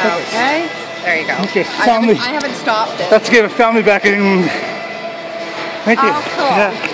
Okay. There you go. Okay, I family. haven't, I haven't stopped it. Let's give a family back in. Thank you. Oh, cool. Yeah.